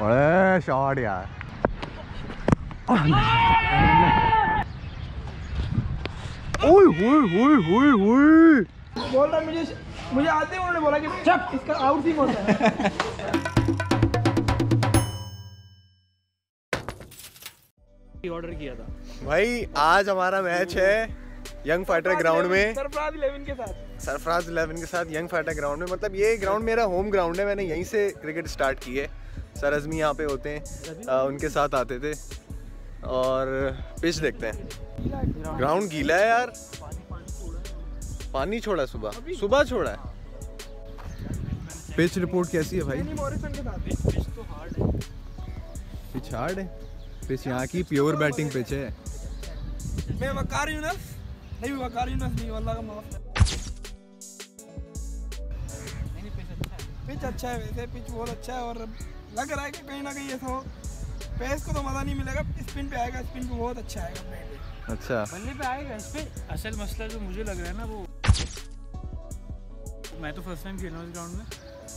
बड़े शॉट यार ओए ओए ओए ओए ओए बोल रहा मुझे मुझे आते ही उन्होंने बोला कि चप इसका आउट सीम होता है। ऑर्डर किया था। भाई आज हमारा मैच है यंग फाइटर ग्राउंड में। सरफराज 11 के साथ। सरफराज इलेवन के साथ यंग फाइटर ग्राउंड में। मतलब ये ग्राउंड मेरा होम ग्राउंड है मैंने यहीं से क्रिकेट स्टार्ट की है। सर अजमी यहाँ पे होते हैं। आ, उनके साथ आते थे। और पिच देखते हैं। ग्राउंड गीला है यार। पानी छोड़ा सुबह। सुबह छोड़ा है। पिच रिपोर्ट कैसी है भाई? नहीं मॉरिसन के साथ। पिच हार्ड है। पिच यहाँ की प्योर बैटिंग पिच है। मैं वकार यूनस। नहीं वकार यूनस नहीं अल्लाह का माफ़। पिच अच्छा है। वैसे। पिच बहुत अच्छा है और लग रहा है कि कहीं ना कहीं ऐसा हो। पेस को तो मज़ा नहीं मिलेगा स्पिन पे आएगा स्पिन पे बहुत अच्छा आएगा अच्छा। बल्ले पे आएगा इस पे। असल मसला जो मुझे लग रहा है ना वो मैं तो फ़र्स्ट टाइम खेल रहा हूँ इस ग्राउंड में।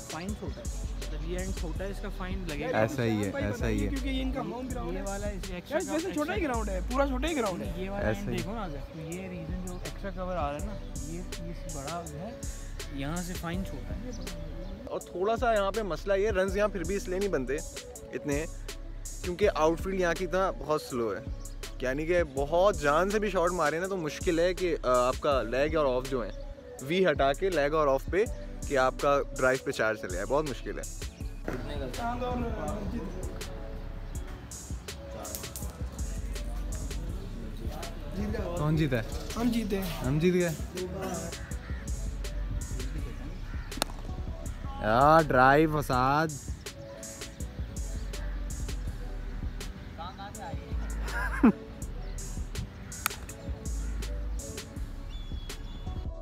फाइन छोटा है। मतलब एंड छोटा इसका फाइन लगेगा। ऐसा ही है ऐसा ही है। क्योंकि ये इनका होम ग्राउंड है। वाला इस एक्स्ट्रा वैसे छोटा ही ग्राउंड है पूरा छोटा ही ग्राउंड है। ये वाला ऐसे एंड ही। देखो ना अगर तो ये रीजन जो एक्स्ट्रा कवर आ रहा है ना ये ये बड़ा है यहाँ से फाइन छोटा है। और थोड़ा सा यहाँ पे मसला ये रन्स यहाँ फिर भी इसलिए नहीं बनते इतने क्योंकि आउटफील्ड यहाँ की ना बहुत स्लो है। यानी कि बहुत जान से भी शॉट मारे ना तो मुश्किल है कि आपका लेग और ऑफ़ जो है वी हटा के लेग और ऑफ़ पे कि आपका ड्राइव पे चार्ज चले जाए बहुत मुश्किल है। कौन जीता है? हम जीते हम जीत गए। यार ड्राइव फसाद।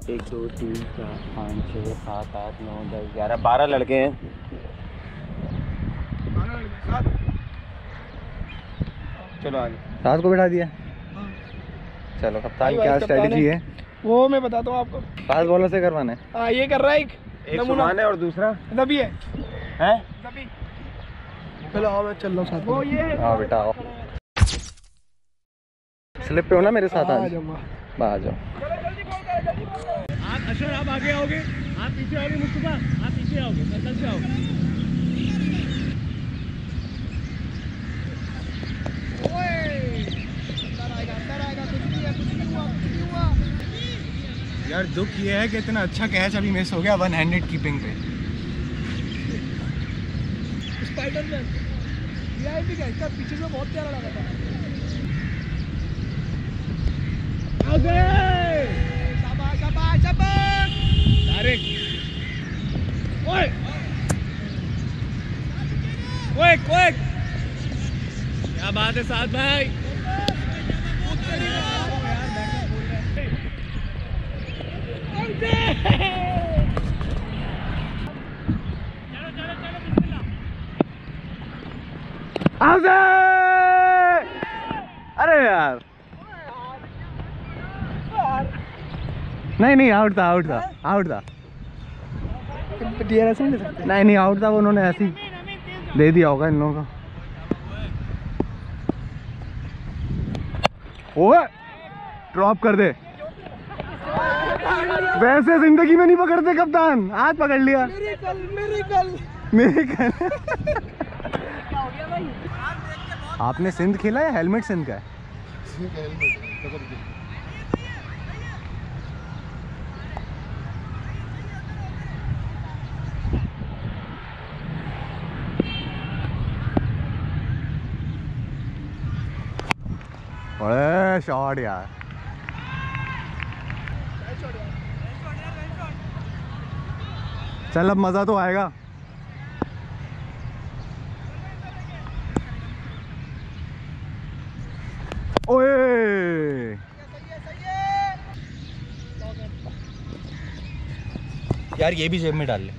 एक दो तीन चार पाँच छः सात आठ नौ दस ग्यारह बारह लड़के हैं। चलो आगे। सात को बैठा दिया। चलो कप्तान क्या स्ट्रेटजी है। है? वो मैं बताता हूँ आपको। फास्ट बॉलर से करवाना है। हाँ ये कर रहा है एक। एक नमूना। सुमान है और दूसरा? नबी है। है? नबी। चलो आओ मैं चल रहा हूँ साथ वो ये है। बेटा आओ। स्लिप पे हो ना मेरे साथ आ आज? आ जाओ। आप अशर आप आगे आओगे? आप पीछे आओगे मुस्तफ़ा? आप पीछे आओगे सर्कल से आओगे यार, दुख ये है कि इतना अच्छा कैच अभी मिस हो गया वन हैंडेड कीपिंग पे स्पाइडरमैन वीआईपी का इसका पीछे से बहुत प्यारा लगा था। ओए! ओए ओए! क्या बात है साथ भाई? अरे यार। नहीं नहीं आउट था आउट था आउट था। डीआरएस नहीं सकते नहीं नहीं आउट था वो उन्होंने ऐसे दे दिया होगा इन लोगों को। ओए ड्रॉप कर दे। वैसे ज़िंदगी में नहीं पकड़ते कप्तान। आज पकड़ लिया। आपने सिंध खेला या हेलमेट सिंध का है? शॉट यार। चल अब मज़ा तो आएगा। ओए! यार ये भी जेब में डाल ले।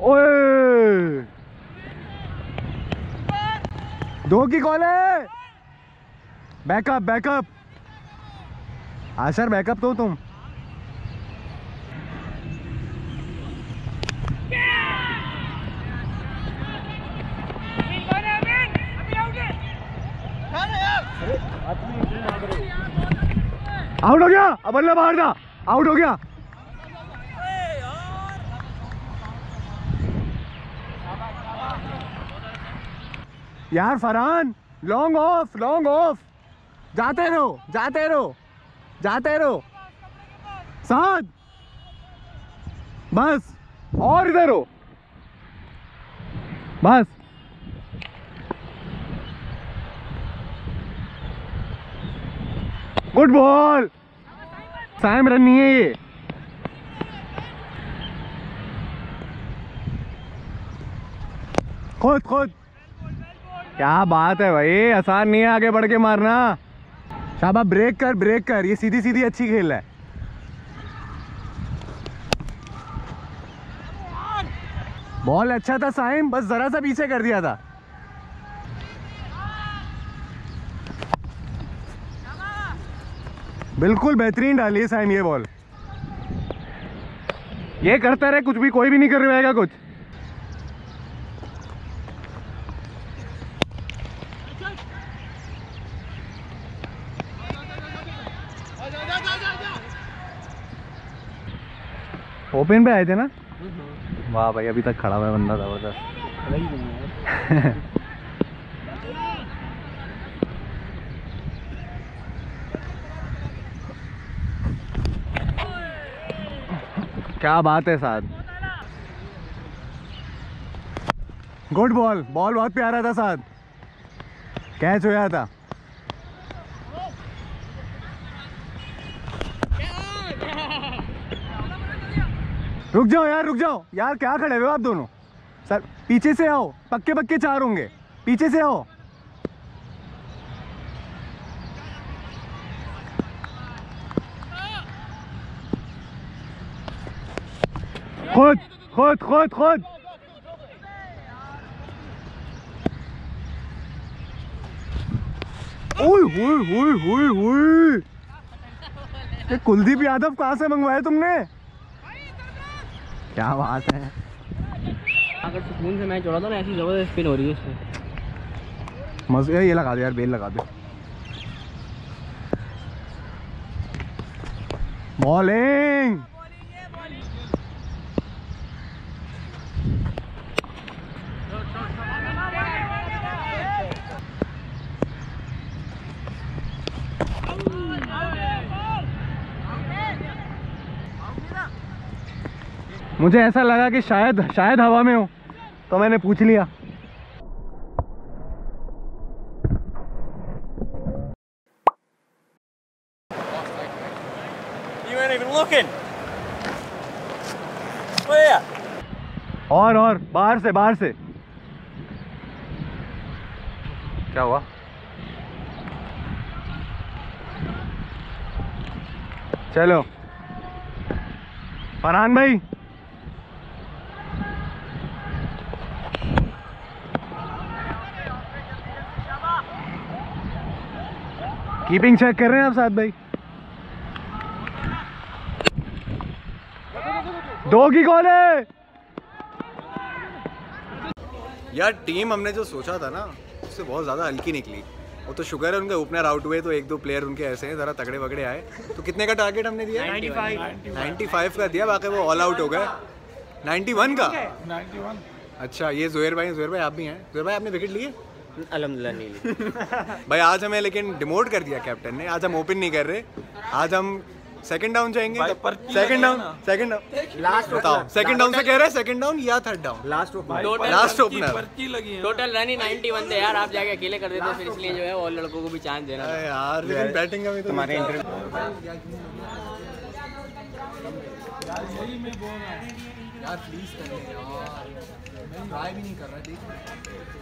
ओए! दो की कॉल है। बैकअप बैकअप आशर बैकअप तो तुम। आउट हो गया। अब बल्ला बाहर था आउट हो गया। यार, Farhan long off long off जाते रहो जाते रहो जाते रहो। साथ। बस, और इधर हो। बस। Good ball. साइम रन नहीं है ये। खुद खुद। क्या बात है भाई, आसान नहीं है आगे बढ़ के मारना। शाबा ब्रेक कर ब्रेक कर। ये सीधी सीधी अच्छी खेल है। बॉल अच्छा था साइम बस जरा सा पीछे कर दिया था। बिल्कुल बेहतरीन डाली है साइम ये बॉल ये करता रहे, कुछ भी, कोई भी नहीं कर रहेगा कुछ। ओपन पे आए थे ना? वाह भाई अभी तक खड़ा हुआ है बंदा ज़बरदस्त। क्या बात है साथ गुड बॉल बॉल बहुत प्यारा था साथ कैच होया था। रुक जाओ यार, रुक जाओ। यार, क्या खड़े हुए आप दोनों? सर, पीछे से आओ। पक्के पक्के चार होंगे। पीछे से आओ। खुद खुद खुद खुद। होए होए होए होए। कुलदीप यादव कहाँ से मंगवाए तुमने? क्या बात है? अगर सुकून से मैच हो रहा था ना ऐसी ज़बरदस्त स्पिन हो रही है उसमें। मज़े ये लगा दे यार बेल लगा दे। बॉलिंग मुझे ऐसा लगा कि शायद शायद हवा में हो। तो मैंने पूछ लिया? और और बाहर से बाहर से। क्या हुआ? चलो। फरहान भाई। कीपिंग चेक कर रहे हैं आप साथ भाई। दो की कॉल है? यार टीम हमने जो सोचा था ना उससे बहुत ज़्यादा हल्की निकली। वो तो शुगर है उनके ओपनर आउट हुए तो एक दो प्लेयर उनके ऐसे हैं ज़रा तगड़े वगड़े आए। तो कितने का टारगेट हमने दिया? 95 95 का दिया बाकी वो ऑल आउट हो गए। 91 का? 91 अच्छा ये जोहेर भाई जोहेर भाई आप भी हैं। जोहेर भाई आपने विकेट लिए अलहमदिल्ला नहीं ली भाई आज हमें लेकिन डिमोट कर दिया कैप्टन ने। आज हम ओपन नहीं कर रहे। आज हम सेकंड डाउन जाएँगे। Second down second down last बताओ सेकंड डाउन से कह रहे हैं सेकंड डाउन या third down last last opener पर्ची लगी है। टोटल रन ही 91 थे यार आप जाके अकेले कर देते फिर इसलिए जो है और लड़कों को भी चांस देना अरे यार लेकिन बैटिंग का भी तो तुम्हारे इंटरव्यू यही मैं बोल यार प्लीज़ कर यार मैं ट्राई भी नहीं कर रहा देख।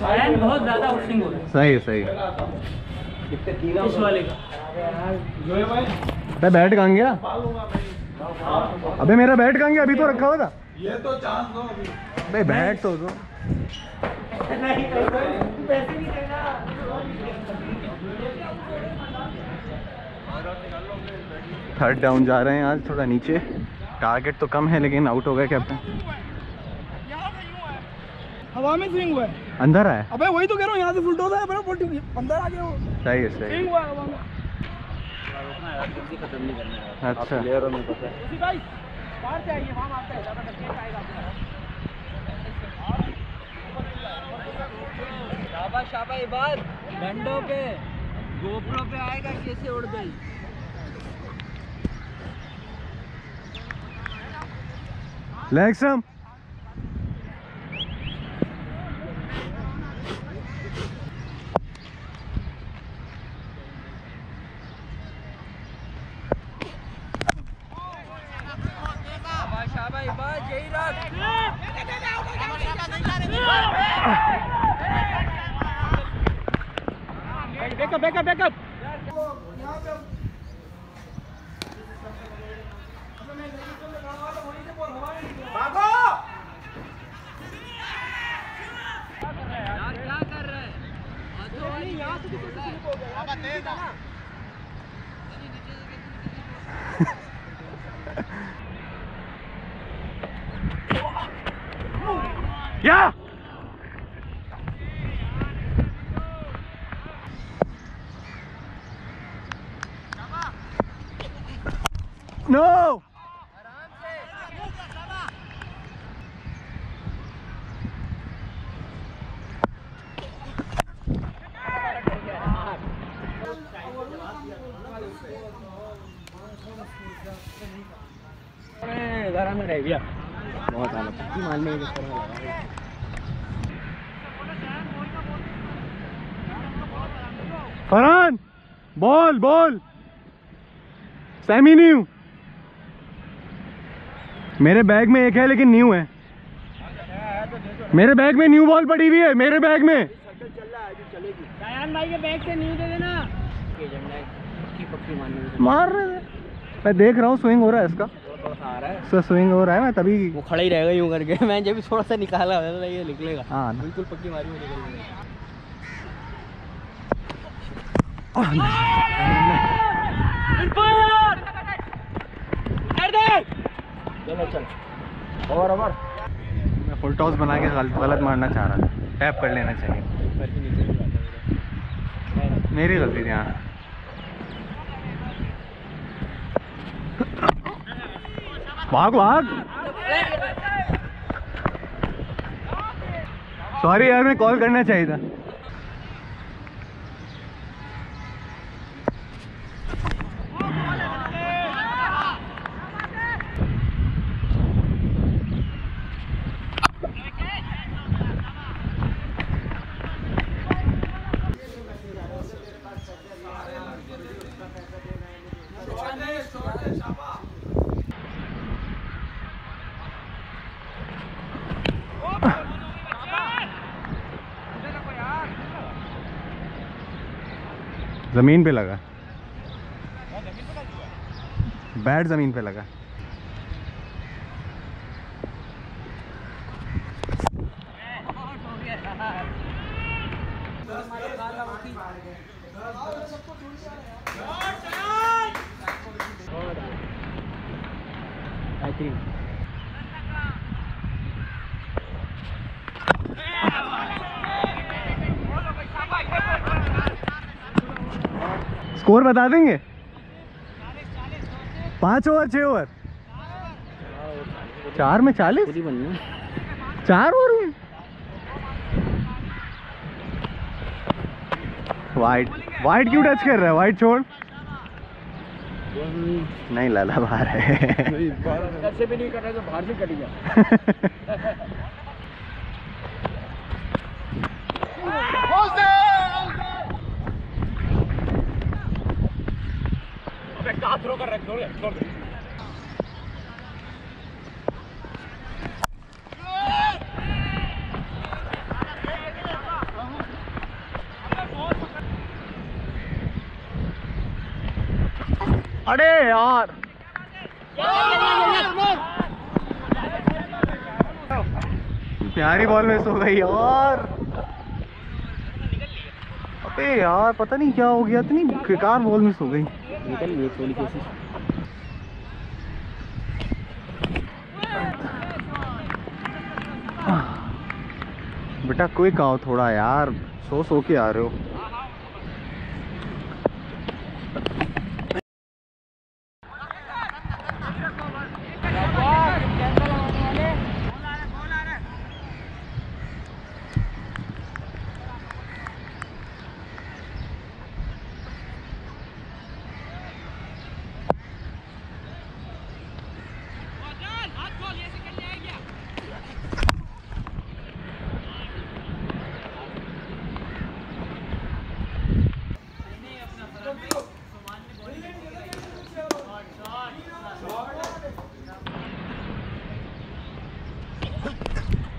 फ़ैन बहुत ज़्यादा हो रहा सही सही है। इस वाले का। बैट कहाँ गया? अबे मेरा बैट कहाँ गया? अभी तो रखा हुआ था। ये तो चांस दो अभी। अबे बैट तो दो। थर्ड डाउन जा रहे हैं आज थोड़ा नीचे। टारगेट तो कम है लेकिन आउट हो गए कैप्टन हवा में स्विंग हुआ है। अंदर आया? अबे वही तो कह रहा हूँ यहाँ से फुल है फोर्टी अंदर आ गया वो। सही है सही स्विंग हुआ है हवा में। है। अच्छा। उसी भाई बाहर से आइए वहाँ मारता है ज़्यादा करके आएगा शाबाश शाबाश इबाद डंडों पे गोप्रो पे आएगा कैसे उड़ गई? लेग सम शाबाश शाबाश इबाद यही रख बैकअप बैकअप बैकअप यार क्या कर रहे हैं अधोनी यहाँ से या नो घर में रह गया बहुत हालत मारने के Farhan ball ball. Semi new. मेरे बैग में एक है लेकिन न्यू है। मेरे बैग में न्यू बॉल पड़ी हुई है मेरे बैग में। भाई के बैग से न्यू दे देना। पक्की पक्की मारने के मार रहे मैं देख रहा हूँ स्विंग हो रहा है इसका। आ रहा स्विंग हो रहा है मैं तभी वो खड़ा ही रहेगा यूँ करके। मैं जब भी थोड़ा सा निकाला ये निकलेगा। हाँ बिल्कुल पक्की मारी मैं फुल टॉस बना के गलत गलत मारना चाह रहा था। टैप कर लेना चाहिए। मेरी गलती थी हाँ। भाग भाग। सॉरी यार, मैं कॉल करना चाहिए था। ज़मीन पे लगा। बैट ज़मीन पे लगा। स्कोर बता देंगे? पाँच ओवर छह ओवर। चार में चालीस? चार ओवर में? वाइट वाइट क्यों टच कर रहा है? वाइट छोड़। नहीं लाला बाहर है ऐसे भी नहीं कर रहा तो बाहर से कट गया। अरे यार। प्यारी बॉल में सो गई यार। अबे यार, पता नहीं क्या हो गया, इतनी बेकार बॉल में सो गई। निकल थोड़ी कोशिश। बेटा कोई आओ थोड़ा यार सो सो के आ रहे हो।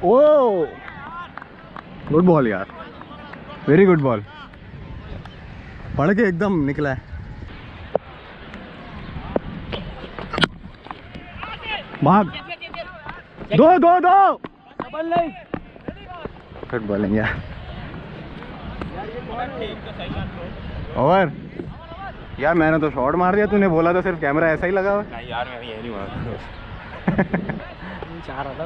ओ गुड बॉल यार वेरी गुड बॉल पढ़ के एकदम निकला है। भाग। दो दो दो! गुड बॉलिंग यार ओवर यार मैंने तो शॉट मार दिया तूने बोला तो सिर्फ़ कैमरा ऐसा ही लगा हुआ नहीं यार मैं यही नहीं मारा चाह रहा था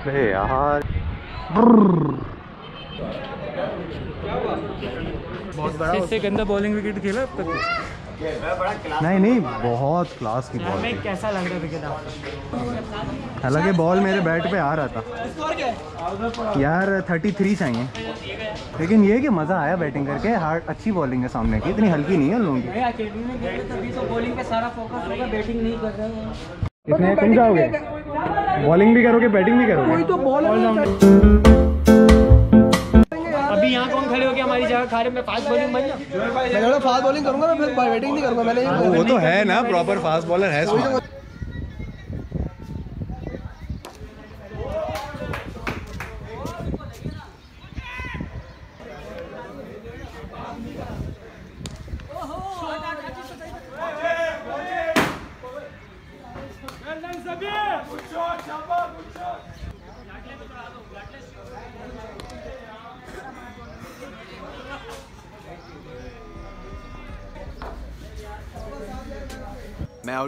अरे यार। इससे गंदा बॉलिंग विकेट खेला अब तक? नहीं नहीं बहुत क्लास की बॉल कैसा लग रहा विकेट आपको? हालाँकि बॉल मेरे बैट पे आ रहा था। यार 33 चाहिए। लेकिन ये कि मज़ा आया बैटिंग करके। हार्ड अच्छी बॉलिंग है सामने की। इतनी हल्की नहीं है लोगों की। अकेडमी में गए तभी बॉलिंग पे सारा फोकस होगा बैटिंग नहीं कर रहे हैं इसमें तुम जाओगे बॉलिंग भी करोगे बैटिंग भी करोगे तो बॉल अभी यहाँ कौन खड़े हो गया हमारी जगह खा रहे मैं फास्ट बॉलिंग बन मैं फास्ट बॉलिंग करूँगा मैं फिर बैटिंग नहीं करूँगा। मैंने वो तो है ना प्रॉपर फास्ट बॉलर है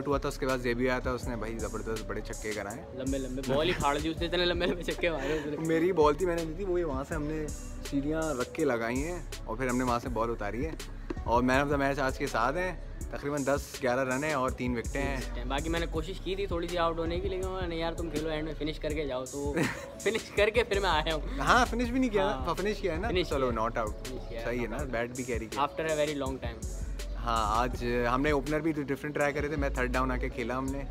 आउट हुआ था उसके बाद जेबी आया था उसने भाई ज़बरदस्त बड़े छक्के कराए। लंबे लंबे बॉल ही फाड़ दी उसने इतने लंबे लंबे छक्के मारे मेरी बॉल थी मैंने दी थी वही वहाँ से हमने सीढ़ियाँ रख के लगाई हैं और फिर हमने वहाँ से बॉल उतारी है। और मैन ऑफ़ द मैच आज के साथ हैं तकरीबन 10-11 रन हैं और तीन विकटें हैं। बाकी मैंने कोशिश की थी थोड़ी सी आउट होने की लेकिन मैंने यार तुम खेलो एंड में फिनिश करके जाओ। तो फिनिश करके फिर मैं आया हूँ। हाँ फिनिश भी नहीं किया हाँ। फिनिश किया है ना? चलो नॉट आउट सही है ना? बैट भी कैरी किया। After a very long time हाँ आज हमने ओपनर भी डिफरेंट ट्राई करे थे। मैं थर्ड डाउन आके खेला हमने।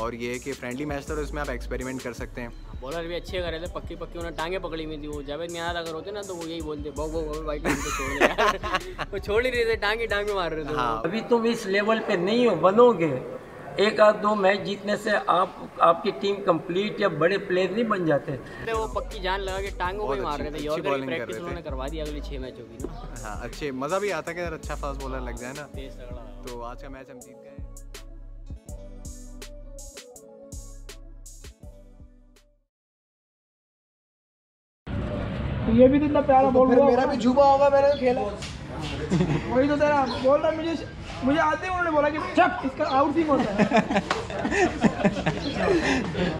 और ये है कि फ्रेंडली मैच था तो इसमें आप एक्सपेरिमेंट कर सकते हैं। बॉलर भी अच्छे करे रहे थे पक्की पक्की उन्होंने टांगे पकड़ी हुई थी वो। जावेद मियाँ अगर होते ना तो वो यही बोलते बहु बहु बो, वाइट लाइन को छोड़ वो छोड़ ही रहे थे टांगे टांगे मार रहे थे। हाँ। अभी तुम इस लेवल पे नहीं हो बनोगे। एक आध दो मैच जीतने से आप आपकी टीम कंप्लीट या बड़े प्लेयर नहीं बन जाते। तो वो पक्की जान लगा के टांगों को मार रहे थे कर प्रैक्टिस रहे थे। उन्होंने करवा दी अगले छह मैचों की ना। हाँ अच्छे मज़ा भी आता कि यार अच्छा फास्ट बॉलर लग जाए ना। तेज तगड़ा तो आज का मैच हम जीत गए ये भी तो इतना प्यारा बॉल फिर मेरा भी झुका होगा मैंने तो खेला। वही तो तेरा बोल रहा मुझे मुझे आते ही उन्होंने बोला कि चक इसका आउट ही होता है।